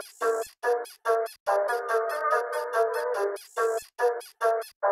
Thank you.